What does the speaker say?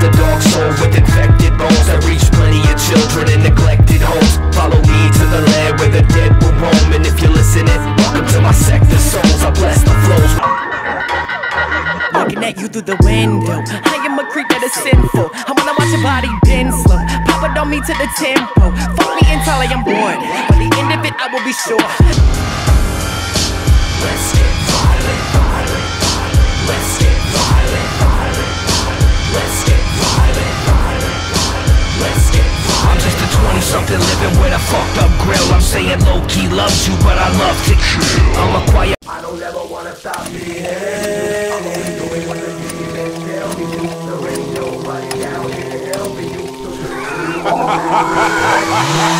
the dark soul with infected bones that reach plenty of children in neglected homes. Follow me to the land where the dead will roam. And if you're listening, welcome to my sector souls. I bless the flows. Looking at you through the window. I am a creep that is sinful. I wanna watch your body bend slow. Pop it on me to the tempo. Fuck me until I am bored. By the end of it, I will be sure. Let's 20 something living with a fucked up grill. I'm saying Lo Key loves you, but I love to chill. I'm a quiet. I don't ever wanna stop being. I'm only doing what the me. There ain't nobody down here helping you.